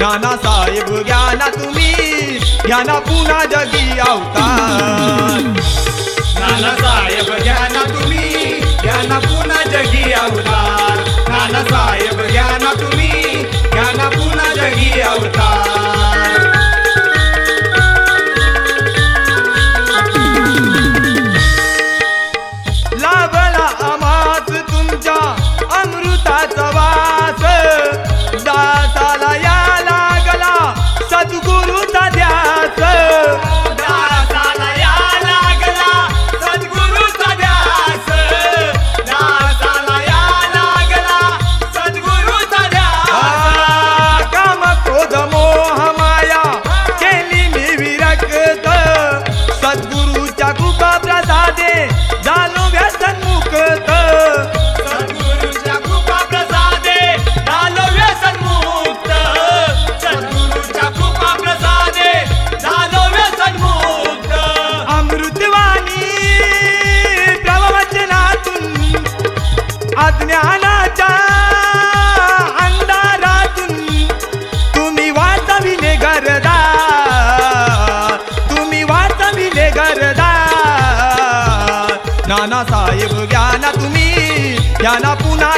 नानासाहेब ज्ञाना तुम्ही. ज्ञाना पुन्हा जगी अवतार. नानासाहेब ज्ञाना तुम्ही. ज्ञाना पुन्हा जगी अवतार. नानासाहेब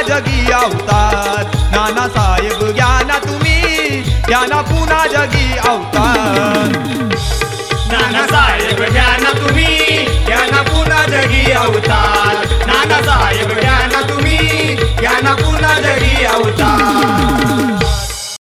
जगिया उतार नाना साहेब